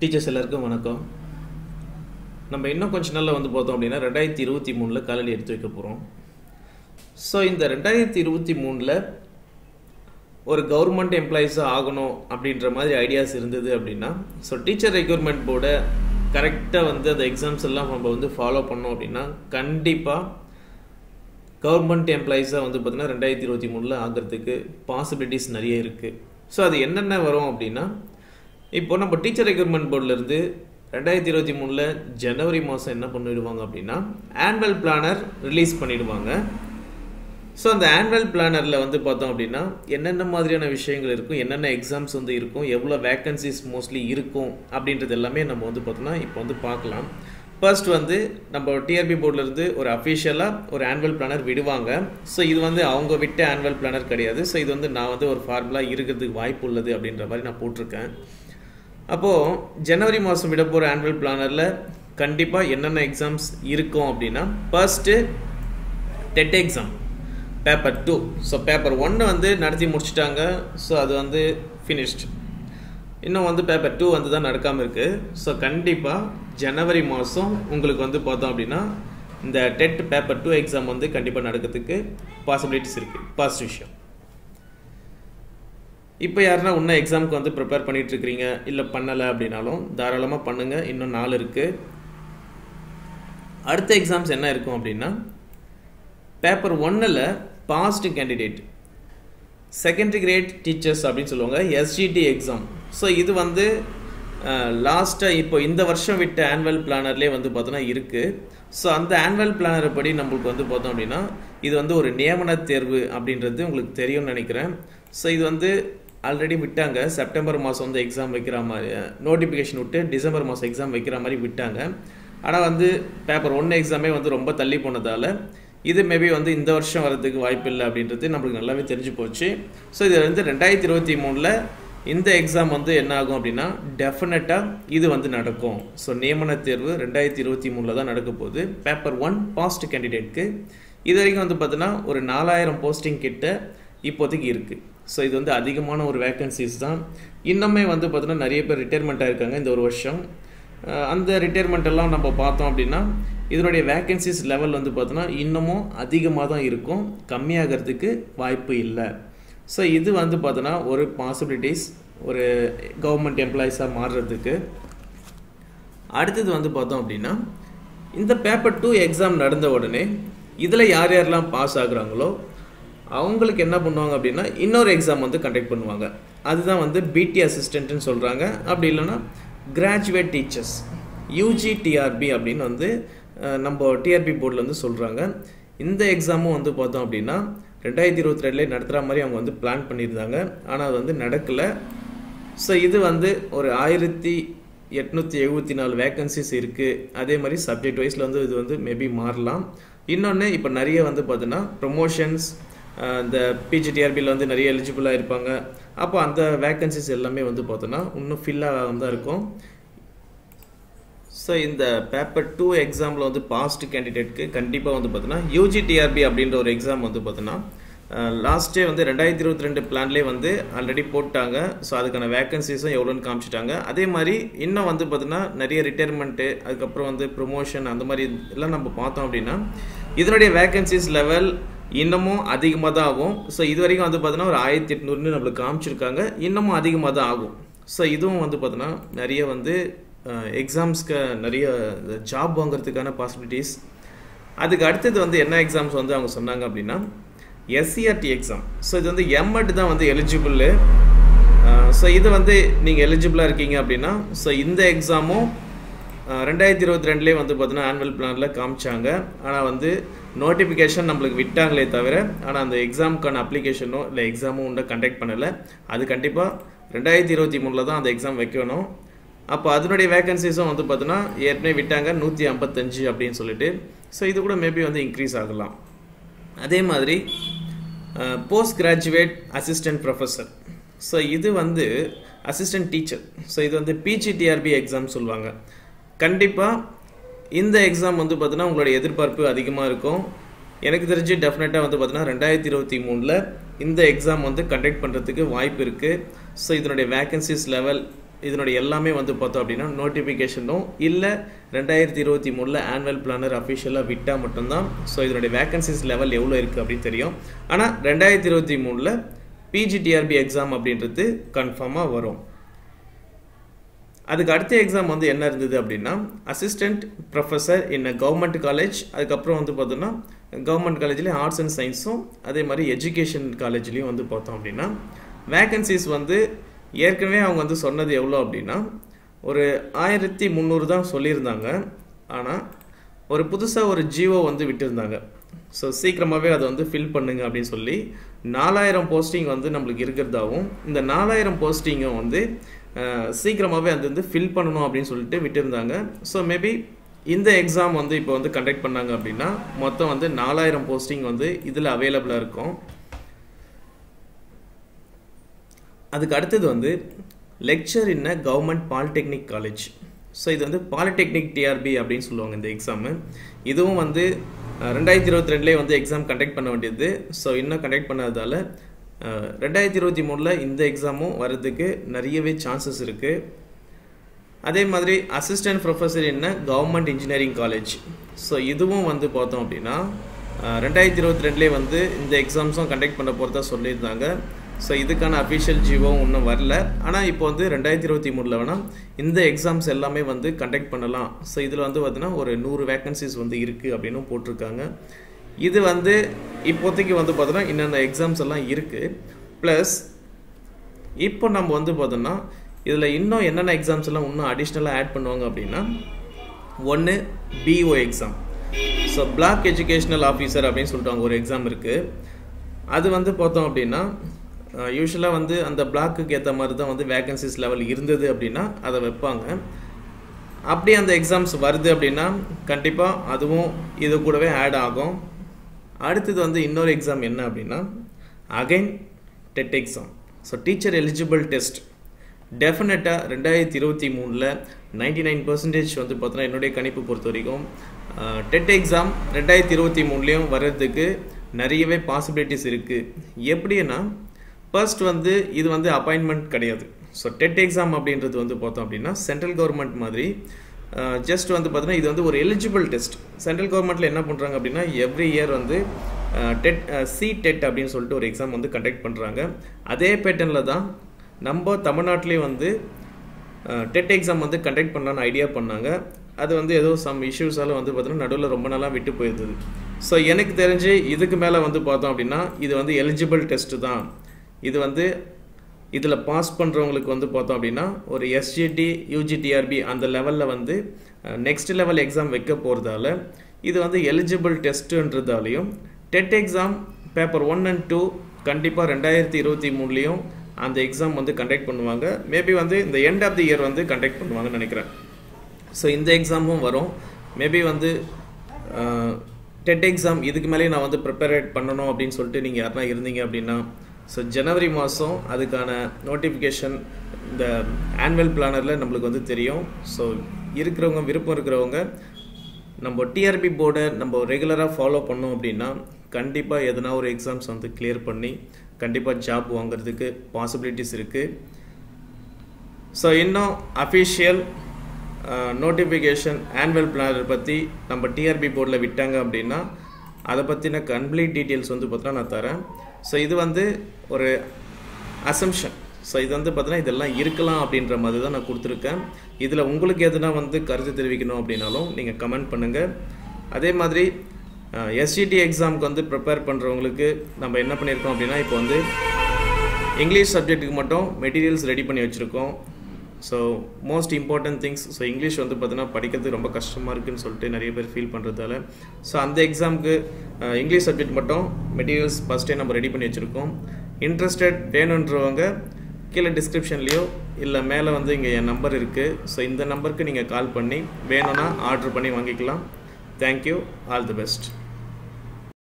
Teachers எல்லாருக்கும் வணக்கம். நம்ம இன்னும் கொஞ்ச நாளில் வந்து பார்த்தோம் அப்படின்னா ரெண்டாயிரத்தி இருபத்தி மூணில் காலடி எடுத்து வைக்க போகிறோம் ஸோ இந்த ரெண்டாயிரத்தி இருபத்தி மூணில் ஒரு கவர்மெண்ட் எம்ப்ளாயீஸாக ஆகணும் அப்படின்ற மாதிரி ஐடியாஸ் இருந்தது அப்படின்னா ஸோ டீச்சர் ரெக்யூர்மெண்ட் போர்டை கரெக்டாக வந்து அந்த எக்ஸாம்ஸ் எல்லாம் நம்ம வந்து ஃபாலோ பண்ணோம் அப்படின்னா கண்டிப்பாக கவர்மெண்ட் எம்ப்ளாயீஸாக வந்து பார்த்தீங்கன்னா ரெண்டாயிரத்தி இருபத்தி மூணில் ஆகிறதுக்கு பாசிபிலிட்டிஸ் நிறைய இருக்குது ஸோ அது என்னென்ன வரும் அப்படின்னா இப்போ நம்ம டீச்சர் ரெக்ரூட்மெண்ட் போர்டிலேருந்து ரெண்டாயிரத்தி இருபத்தி மூணில் ஜனவரி மாதம் என்ன பண்ணிடுவாங்க அப்படின்னா ஆனுவல் பிளானர் ரிலீஸ் பண்ணிவிடுவாங்க ஸோ அந்த ஆனுவல் பிளானரில் வந்து பார்த்தோம் அப்படின்னா என்னென்ன மாதிரியான விஷயங்கள் இருக்கும் என்னென்ன எக்ஸாம்ஸ் வந்து இருக்கும் எவ்வளோ வேக்கன்சிஸ் மோஸ்ட்லி இருக்கும் அப்படின்றது எல்லாமே நம்ம வந்து பார்த்தோம்னா இப்போ வந்து பார்க்கலாம். ஃபர்ஸ்ட் வந்து நம்ம டிஆர்பி போர்டிலேருந்து ஒரு அஃபிஷியலாக ஒரு ஆனுவல் பிளானர் விடுவாங்க. ஸோ இது வந்து அவங்க விட்ட ஆனுவல் பிளானர் கிடையாது. ஸோ இது வந்து நான் வந்து ஒரு ஃபார்முலா இருக்கிறதுக்கு வாய்ப்பு உள்ளது அப்படின்ற மாதிரி நான் போட்டிருக்கேன். அப்போது ஜனவரி மாதம் விட போகிற ஆனுவல் பிளானரில் கண்டிப்பாக என்னென்ன எக்ஸாம்ஸ் இருக்கும் அப்படின்னா first TET exam paper two so paper ஒன்று வந்து நடத்தி முடிச்சிட்டாங்க. ஸோ அது வந்து ஃபினிஷ்ட் இன்னும் வந்து பேப்பர் டூ வந்து தான் நடக்காமல் இருக்குது ஸோ கண்டிப்பாக ஜனவரி மாதம் உங்களுக்கு வந்து பார்த்தோம் அப்படின்னா இந்த டெட் பேப்பர் டூ எக்ஸாம் வந்து கண்டிப்பாக நடக்கிறதுக்கு பாசிபிலிட்டிஸ் இருக்குது ஃபர்ஸ்ட் விஷயம். இப்போ யாருன்னா இன்னும் எக்ஸாமுக்கு வந்து ப்ரிப்பேர் பண்ணிகிட்ருக்கிறீங்க இல்லை பண்ணலை அப்படின்னாலும் தாராளமாக பண்ணுங்கள் இன்னும் நாள் இருக்குது அடுத்த எக்ஸாம்ஸ் என்ன இருக்கும் அப்படின்னா பேப்பர் ஒன்னில் passed candidate secondary grade teachers அப்படின்னு சொல்லுவாங்க எஸ்ஜிடி எக்ஸாம் ஸோ இது வந்து லாஸ்ட்டாக இப்போ இந்த வருஷம் விட்ட ஆனுவல் பிளானர்லேயே வந்து பார்த்தோன்னா இருக்குது ஸோ அந்த ஆனுவல் பிளானர் படி நம்மளுக்கு வந்து பார்த்தோம் அப்படின்னா இது வந்து ஒரு நியமன தேர்வு அப்படின்றது உங்களுக்கு தெரியும்னு நினைக்கிறேன். ஸோ இது வந்து ஆல்ரெடி விட்டாங்க. செப்டம்பர் மாதம் வந்து எக்ஸாம் வைக்கிற மாதிரி நோட்டிஃபிகேஷன் விட்டு டிசம்பர் மாதம் எக்ஸாம் வைக்கிற மாதிரி விட்டாங்க. ஆனால் வந்து பேப்பர் ஒன் எக்ஸாமே வந்து ரொம்ப தள்ளி போனதால் இது மேபி வந்து இந்த வருஷம் வரதுக்கு வாய்ப்பு இல்லை அப்படின்றது நம்மளுக்கு நல்லாவே தெரிஞ்சு போச்சு. ஸோ இது வந்து ரெண்டாயிரத்தி இருபத்தி மூணில் இந்த எக்ஸாம் வந்து என்ன ஆகும் அப்படின்னா டெஃபினட்டாக இது வந்து நடக்கும். ஸோ நியமன தேர்வு ரெண்டாயிரத்தி இருபத்தி மூணில் தான் நடக்க போகுது. பேப்பர் ஒன் பாஸ்ட் கேண்டிடேட்க்கு இது வரைக்கும் வந்து பார்த்தீங்கன்னா ஒரு நாலாயிரம் போஸ்டிங் கிட்ட இப்போதைக்கு இருக்குது ஸோ இது வந்து அதிகமான ஒரு வேக்கன்சிஸ் தான். இன்னுமே வந்து பார்த்தோன்னா நிறைய பேர் ரிட்டையர்மெண்ட் ஆயிருக்காங்க இந்த ஒரு வருஷம். அந்த ரிட்டையர்மெண்ட் எல்லாம் நம்ம பார்த்தோம் அப்படின்னா இதனுடைய வேக்கன்சிஸ் லெவல் வந்து பார்த்தோன்னா இன்னமும் அதிகமாக தான் இருக்கும். கம்மியாகிறதுக்கு வாய்ப்பு இல்லை. ஸோ இது வந்து பார்த்தோன்னா ஒரு பாசிபிலிட்டிஸ் ஒரு கவர்மெண்ட் எம்ப்ளாயீஸாக மாறுறதுக்கு. அடுத்தது வந்து பார்த்தோம் அப்படின்னா இந்த பேப்பர் டூ எக்ஸாம் நடந்த உடனே இதில் யார் யாரெல்லாம் பாஸ் ஆகுறாங்களோ அவங்களுக்கு என்ன பண்ணுவாங்க அப்படின்னா இன்னொரு எக்ஸாம் வந்து கண்டக்ட் பண்ணுவாங்க. அதுதான் வந்து பிடி அசிஸ்டன்ட்னு சொல்கிறாங்க அப்படி இல்லைன்னா கிராஜுவேட் டீச்சர்ஸ் யூஜி டிஆர்பி அப்படின்னு வந்து நம்ம டிஆர்பி போர்டில் வந்து சொல்கிறாங்க இந்த எக்ஸாமும் வந்து பார்த்தோம் அப்படின்னா ரெண்டாயிரத்தி இருபத்தி ரெண்டுலேயே நடத்துகிற மாதிரி அவங்க வந்து பிளான் பண்ணியிருந்தாங்க. ஆனால் அது வந்து நடக்கலை. ஸோ இது வந்து ஒரு ஆயிரத்தி எட்நூற்றி எழுபத்தி நாலு வேக்கன்சிஸ் இருக்குது அதே மாதிரி சப்ஜெக்ட் வைஸில் வந்து இது வந்து மேபி மாறலாம். இன்னொன்று இப்போ நிறைய வந்து பார்த்தோன்னா ப்ரொமோஷன்ஸ் இந்த பிஜிடிஆர்பியில் வந்து நிறைய எலிஜிபிளாக இருப்பாங்க. அப்போ அந்த வேக்கன்சிஸ் எல்லாமே வந்து பார்த்தோன்னா இன்னும் ஃபில் ஆகாமல் தான் இருக்கும். ஸோ இந்த பேப்பர் டூ எக்ஸாமில் வந்து பாஸ்ட் கேண்டிடேட்க்கு கண்டிப்பாக வந்து பார்த்தோன்னா யூஜிடிஆர்பி அப்படின்ற ஒரு எக்ஸாம் வந்து பார்த்தோன்னா லாஸ்ட்டே வந்து ரெண்டாயிரத்தி இருபத்தி ரெண்டு பிளான்லேயே வந்து ஆல்ரெடி போட்டாங்க. ஸோ அதுக்கான வேக்கன்சிஸும் எவ்வளோன்னு காமிச்சிட்டாங்க. அதே மாதிரி இன்னும் வந்து பார்த்தீங்கன்னா நிறைய ரிட்டையர்மெண்ட்டு அதுக்கப்புறம் வந்து ப்ரொமோஷன் அந்த மாதிரி எல்லாம் நம்ம பார்த்தோம் அப்படின்னா இதனுடைய வேக்கன்சிஸ் லெவல் இன்னமும் அதிகமாக தான் ஆகும் ஸோ இது வரைக்கும் வந்து பார்த்தீங்கன்னா ஒரு ஆயிரத்தி எட்நூறுன்னு நம்மளுக்கு காமிச்சிருக்காங்க. இன்னமும் அதிகமாக தான் ஆகும் ஸோ இதுவும் வந்து பார்த்தோன்னா நிறைய வந்து எக்ஸாம்ஸ்க்கு நிறைய ஜாப் வாங்குறதுக்கான பாசிபிலிட்டிஸ் அதுக்கு அடுத்தது வந்து என்ன எக்ஸாம்ஸ் வந்து அவங்க சொன்னாங்க அப்படின்னா எஸ்சிஆர்டி எக்ஸாம் ஸோ இது வந்து எம்எட் தான் வந்து எலிஜிபிள் ஸோ இது வந்து நீங்கள் எலிஜிபிளாக இருக்கீங்க அப்படின்னா ஸோ இந்த எக்ஸாமும் ரெண்டாயிரத்தி இருபத்தி ரெண்டுலேயே வந்து பார்த்தீங்கன்னா ஆனுவல் பிளானில் காமிச்சாங்க. ஆனால் வந்து நோட்டிஃபிகேஷன் நம்மளுக்கு விட்டாங்களே தவிர ஆனால் அந்த எக்ஸாமுக்கான அப்ளிகேஷனோ இல்லை எக்ஸாமும் உண்டை கண்டக்ட் பண்ணலை. அது கண்டிப்பாக ரெண்டாயிரத்தி இருபத்தி மூணில் தான் அந்த எக்ஸாம் வைக்கணும். அப்போ அதனுடைய வேகன்சிஸும் வந்து பார்த்தோன்னா ஏற்கனவே விட்டாங்க நூற்றி ஐம்பத்தஞ்சு அப்படின்னு சொல்லிட்டு. ஸோ இது கூட மேபி வந்து இன்க்ரீஸ் ஆகலாம். அதே மாதிரி post graduate assistant professor so இது வந்து அசிஸ்டன்ட் டீச்சர் ஸோ இது வந்து பிஜிடிஆர்பி எக்ஸாம் சொல்லுவாங்க. கண்டிப்பாக இந்த எக்ஸாம் வந்து பார்த்தீங்கன்னா உங்களுடைய எதிர்பார்ப்பு அதிகமாக இருக்கும். எனக்கு தெரிஞ்சு டெஃபினட்டாக வந்து பார்த்தீங்கன்னா ரெண்டாயிரத்தி இருபத்தி மூணில் இந்த எக்ஸாம் வந்து கண்டக்ட் பண்ணுறதுக்கு வாய்ப்பு இருக்குது ஸோ இதனுடைய வேக்கன்சிஸ் லெவல் இதனுடைய எல்லாமே வந்து பார்த்தோம் அப்படின்னா நோட்டிஃபிகேஷனும் இல்லை ரெண்டாயிரத்தி இருபத்தி மூணில் ஆனுவல் பிளானர் அஃபிஷியலாக விட்டால் மட்டும்தான். ஸோ இதனுடைய வேகன்சிஸ் லெவல் எவ்வளோ இருக்குது அப்படின்னு தெரியும். ஆனால் ரெண்டாயிரத்தி இருபத்தி மூணில் பிஜிடிஆர்பி எக்ஸாம் அப்படின்றது கன்ஃபார்மாக வரும். அதுக்கு அடுத்த எக்ஸாம் வந்து என்ன இருந்தது அப்படின்னா assistant professor in government college அதுக்கப்புறம் வந்து பார்த்தோன்னா கவர்மெண்ட் காலேஜ்லேயும் ஆர்ட்ஸ் அண்ட் சயின்ஸும் அதே மாதிரி எஜுகேஷன் காலேஜ்லேயும் வந்து பார்த்தோம் அப்படின்னா வேகன்சிஸ் வந்து ஏற்கனவே அவங்க வந்து சொன்னது எவ்வளோ அப்படின்னா ஒரு ஆயிரத்தி முந்நூறு தான் சொல்லியிருந்தாங்க. ஆனால் ஒரு புதுசாக ஒரு ஜியோ வந்து விட்டுருந்தாங்க. ஸோ சீக்கிரமாகவே அதை வந்து ஃபில் பண்ணுங்க அப்படின்னு சொல்லி நாலாயிரம் போஸ்டிங் வந்து நம்மளுக்கு இருக்கிறதாவும் இந்த நாலாயிரம் போஸ்டிங்கை வந்து சீக்கிரமாகவே அது வந்து ஃபில் பண்ணணும் அப்படின்னு சொல்லிட்டு விட்டுருந்தாங்க. ஸோ மேபி இந்த எக்ஸாம் வந்து இப்போ வந்து கண்டக்ட் பண்ணாங்க அப்படின்னா மொத்தம் வந்து நாலாயிரம் போஸ்டிங் வந்து இதில் அவைலபிளாக இருக்கும். அதுக்கு அடுத்தது வந்து lecturer in a government polytechnic college so இது வந்து பாலிடெக்னிக் டிஆர்பி அப்படின்னு சொல்லுவாங்க இந்த எக்ஸாமு இதுவும் வந்து ரெண்டாயிரத்தி இருபத்தி ரெண்டுலேயே வந்து எக்ஸாம் கண்டக்ட் பண்ண வேண்டியது. ஸோ இன்னும் கண்டக்ட் பண்ணாததால் ரெண்டாயிரத்தி இருபத்தி மூணில் இந்த எக்ஸாமும் வர்றதுக்கு நிறையவே சான்சஸ் இருக்குது அதே மாதிரி அசிஸ்டன்ட் ப்ரொஃபஸர் என்ன? கவர்மெண்ட் இன்ஜினியரிங் காலேஜ் ஸோ இதுவும் வந்து பார்த்தோம் அப்படின்னா ரெண்டாயிரத்தி இருபத்தி ரெண்டுலேயே வந்து இந்த எக்ஸாம்ஸும் கண்டக்ட் பண்ண போகிறதா சொல்லியிருந்தாங்க. ஸோ இதுக்கான அஃபிஷியல் ஜியோவும் இன்னும் வரல. ஆனால் இப்போ வந்து ரெண்டாயிரத்தி இருபத்தி மூணில் வேணால் இந்த எக்ஸாம்ஸ் எல்லாமே வந்து கண்டக்ட் பண்ணலாம். ஸோ இதில் வந்து பார்த்தீங்கன்னா ஒரு நூறு வேக்கன்சிஸ் வந்து இருக்குது அப்படின்னு போட்டிருக்காங்க. இது வந்து இப்போதைக்கு வந்து பார்த்தோன்னா என்னென்ன எக்ஸாம்ஸ் எல்லாம் இருக்குது ப்ளஸ் இப்போ நம்ம வந்து பார்த்தோன்னா இதில் இன்னும் என்னென்ன எக்ஸாம்ஸ் எல்லாம் இன்னும் அடிஷ்னலாக ஆட் பண்ணுவாங்க அப்படின்னா ஒன்று BEO exam so block educational officer அப்படின்னு சொல்லிட்டு அவங்க ஒரு எக்ஸாம் இருக்குது அது வந்து பார்த்தோம் அப்படின்னா யூஸ்வலாக வந்து அந்த பிளாக்குக்கு ஏற்ற மாதிரி தான் வந்து வேகன்சிஸ் லெவல் இருந்தது அப்படின்னா அதை வைப்பாங்க. அப்படி அந்த எக்ஸாம்ஸ் வருது அப்படின்னா கண்டிப்பாக அதுவும் இது கூடவே ஆட் ஆகும். அடுத்தது வந்து இன்னொரு எக்ஸாம் என்ன அப்படின்னா again TET exam so teacher eligible test டெஃபினட்டாக ரெண்டாயிரத்தி இருபத்தி மூணில் நைன்டி நைன் பர்சன்டேஜ் வந்து பார்த்தோன்னா என்னுடைய கணிப்பு பொறுத்த வரைக்கும் டெட் எக்ஸாம் ரெண்டாயிரத்தி இருபத்தி மூணுலேயும் வர்றதுக்கு நிறையவே பாசிபிலிட்டிஸ் இருக்குது எப்படின்னா ஃபர்ஸ்ட் வந்து இது வந்து அப்பாயின்மெண்ட் கிடையாது. ஸோ டெட் எக்ஸாம் அப்படின்றது வந்து பார்த்தோம் அப்படின்னா சென்ட்ரல் கவர்மெண்ட் மாதிரி ஜஸ்ட் வந்து பார்த்தீங்கன்னா இது வந்து ஒரு எலிஜிபிள் டெஸ்ட் சென்ட்ரல் கவர்மெண்ட்டில் என்ன பண்ணுறாங்க அப்படின்னா எவ்ரி இயர் வந்து டெட் சி டெட் அப்படின்னு சொல்லிட்டு ஒரு எக்ஸாம் வந்து கண்டக்ட் பண்ணுறாங்க அதே பேட்டர்னில் தான் நம்ம தமிழ்நாட்டிலே வந்து டெட் எக்ஸாம் வந்து கண்டக்ட் பண்ணலான்னு ஐடியா பண்ணாங்க. அது வந்து ஏதோ சம் இஷ்யூஸால் வந்து பார்த்தீங்கன்னா நடுவில் ரொம்ப நாளாக விட்டு போயிருந்தது. ஸோ எனக்கு தெரிஞ்சு இதுக்கு மேலே வந்து பார்த்தோம் அப்படின்னா இது வந்து எலிஜிபிள் டெஸ்ட்டு தான். இது வந்து இதில் பாஸ் பண்ணுறவங்களுக்கு வந்து பார்த்தோம் அப்படின்னா ஒரு எஸ்ஜிடி யூஜிடிஆர்பி அந்த லெவலில் வந்து நெக்ஸ்ட் லெவல் எக்ஸாம் வைக்க போகிறதால இது வந்து eligible டெஸ்ட்டுன்றதாலையும் TET exam paper one and two கண்டிப்பாக ரெண்டாயிரத்தி இருபத்தி மூணுலேயும் அந்த எக்ஸாம் வந்து கண்டக்ட் பண்ணுவாங்க. மேபி வந்து இந்த எண்ட் ஆஃப் தி இயர் வந்து கண்டக்ட் பண்ணுவாங்கன்னு நினைக்கிறேன். ஸோ இந்த எக்ஸாமும் வரும். மேபி வந்து டெட் எக்ஸாம் இதுக்கு மேலேயே நான் வந்து ப்ரிப்பேர் பண்ணணும் அப்படின்னு சொல்லிட்டு நீங்கள் யாருனா இருந்தீங்க அப்படின்னா ஸோ ஜனவரி மாதம் அதுக்கான நோட்டிஃபிகேஷன் இந்த ஆனுவல் பிளானரில் நம்மளுக்கு வந்து தெரியும். ஸோ இருக்கிறவங்க விருப்பம் இருக்கிறவங்க நம்ம டிஆர்பி போர்டை நம்ம ரெகுலராக ஃபாலோ பண்ணோம் அப்படின்னா கண்டிப்பாக எதனா ஒரு எக்ஸாம்ஸ் வந்து கிளியர் பண்ணி கண்டிப்பாக ஜாப் வாங்குறதுக்கு பாசிபிலிட்டிஸ் இருக்குது ஸோ இன்னும் அஃபிஷியல் நோட்டிஃபிகேஷன் ஆனுவல் பிளானர் பற்றி நம்ம டிஆர்பி போர்டில் விட்டாங்க அப்படின்னா அதை பற்றின கம்ப்ளீட் டீட்டெயில்ஸ் வந்து பார்த்தோன்னா நான் தரேன். ஸோ இது வந்து ஒரு அசம்ஷன் ஸோ இது வந்து பார்த்தீங்கன்னா இதெல்லாம் இருக்கலாம் அப்படின்ற மாதிரி தான் நான் கொடுத்துருக்கேன். இதில் உங்களுக்கு எதுனா வந்து கருத்து தெரிவிக்கணும் அப்படின்னாலும் நீங்கள் கமெண்ட் பண்ணுங்கள் அதே மாதிரி எஸ்சிடி எக்ஸாமுக்கு வந்து ப்ரிப்பேர் பண்ணுறவங்களுக்கு நம்ம என்ன பண்ணியிருக்கோம் அப்படின்னா இப்போ வந்து இங்கிலீஷ் சப்ஜெக்ட்டுக்கு மட்டும் மெட்டீரியல்ஸ் ரெடி பண்ணி வச்சுருக்கோம். So most important things so English வந்து பார்த்தீங்கன்னா படிக்கிறது ரொம்ப கஷ்டமாக இருக்குன்னு சொல்லிட்டு நிறைய பேர் ஃபீல் பண்ணுறதால ஸோ அந்த எக்ஸாமுக்கு இங்கிலீஷ் சப்ஜெக்ட் மட்டும் மெட்டீரியல்ஸ் ஃபஸ்ட்டே நம்ம ரெடி பண்ணி வச்சுருக்கோம். இன்ட்ரெஸ்டட் வேணுன்றவங்க கீழே டிஸ்கிரிப்ஷன்லேயோ இல்லை மேலே வந்து இங்கே என் நம்பர் இருக்குது ஸோ இந்த நம்பருக்கு நீங்கள் கால் பண்ணி வேணும்னா ஆர்டர் பண்ணி வாங்கிக்கலாம். Thank you all the best